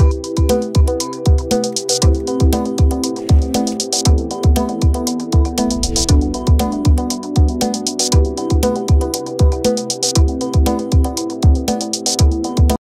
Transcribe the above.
Música